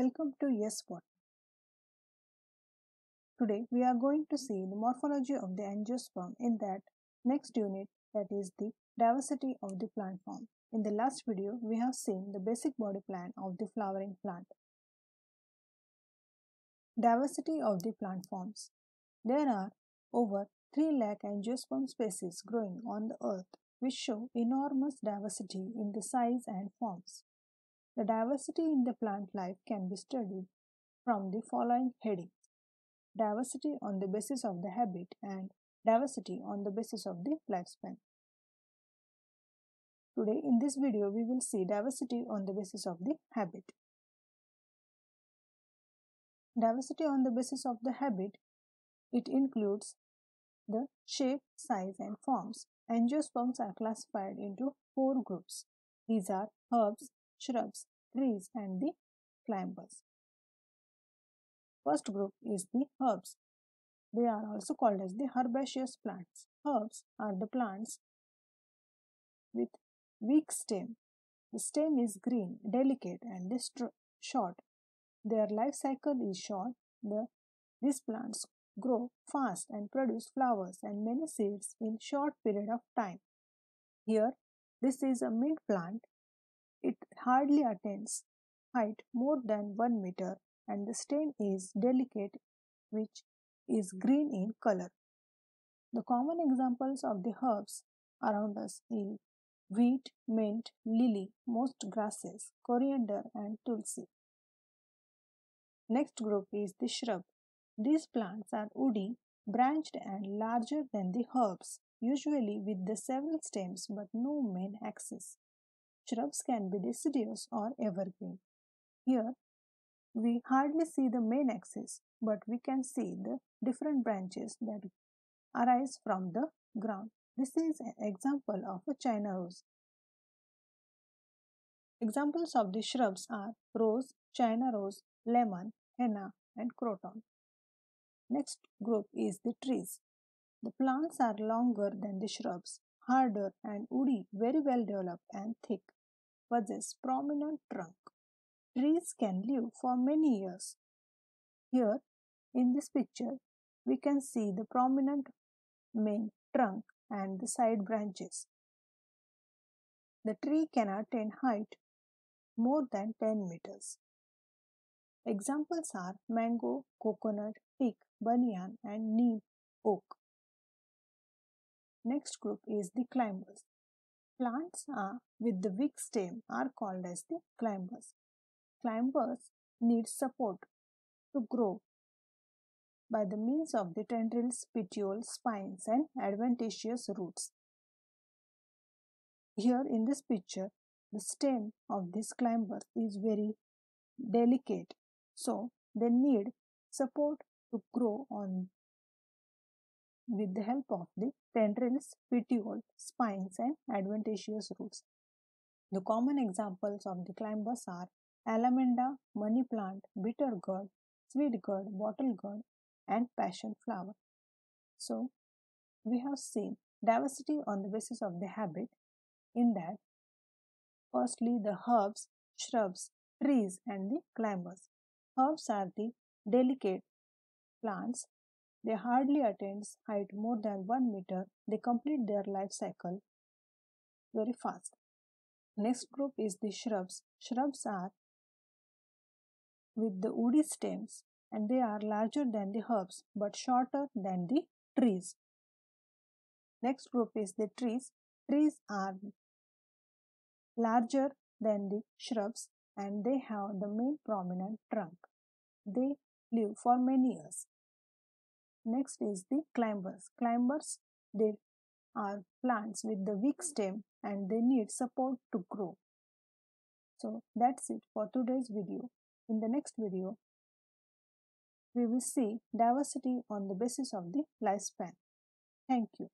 Welcome to Yes What. Today we are going to see the morphology of the angiosperm in that next unit that is the diversity of the plant form. In the last video we have seen the basic body plan of the flowering plant. Diversity of the plant forms. There are over 3 lakh angiosperm species growing on the earth which show enormous diversity in the size and forms. The diversity in the plant life can be studied from the following headings. Diversity on the basis of the habit and diversity on the basis of the lifespan. Today in this video we will see diversity on the basis of the habit. Diversity on the basis of the habit, it includes the shape, size and forms. Angiosperms are classified into four groups. These are herbs, shrubs, trees and the climbers. First group is the herbs. They are also called as the herbaceous plants. Herbs are the plants with weak stem. The stem is green, delicate and short. Their life cycle is short. The, these plants grow fast and produce flowers and many seeds in short period of time. Here, this is a mid plant it hardly attains height more than 1 meter and the stem is delicate which is green in color. The common examples of the herbs around us are wheat, mint, lily, most grasses, coriander and tulsi. Next group is the shrub. These plants are woody, branched and larger than the herbs, usually with the several stems but no main axis. Shrubs can be deciduous or evergreen. Here, we hardly see the main axis, but we can see the different branches that arise from the ground. This is an example of a China rose. Examples of the shrubs are rose, China rose, lemon, henna and croton. Next group is the trees. The plants are longer than the shrubs, harder and woody, very well developed and thick possess prominent trunk. Trees can live for many years. Here, in this picture, we can see the prominent main trunk and the side branches. The tree can attain height more than 10 meters. Examples are mango, coconut, teak, banyan and neem oak. Next group is the climbers. Plants are, with the weak stem are called as the climbers. Climbers need support to grow by the means of the tendrils, petioles, spines and adventitious roots. Here in this picture, the stem of this climber is very delicate. So, they need support to grow on with the help of the tendrils, petiole, spines and adventitious roots. The common examples of the climbers are allamanda, money plant, bitter gourd, sweet gourd, bottle gourd and passion flower. So, we have seen diversity on the basis of the habit in that firstly the herbs, shrubs, trees and the climbers. Herbs are the delicate plants they hardly attain height more than 1 meter. They complete their life cycle very fast. Next group is the shrubs. Shrubs are with the woody stems and they are larger than the herbs but shorter than the trees. Next group is the trees. Trees are larger than the shrubs and they have the main prominent trunk. They live for many years. Next is the climbers. Climbers, they are plants with the weak stem and they need support to grow. So that's it for today's video. In the next video, we will see diversity on the basis of the lifespan. Thank you.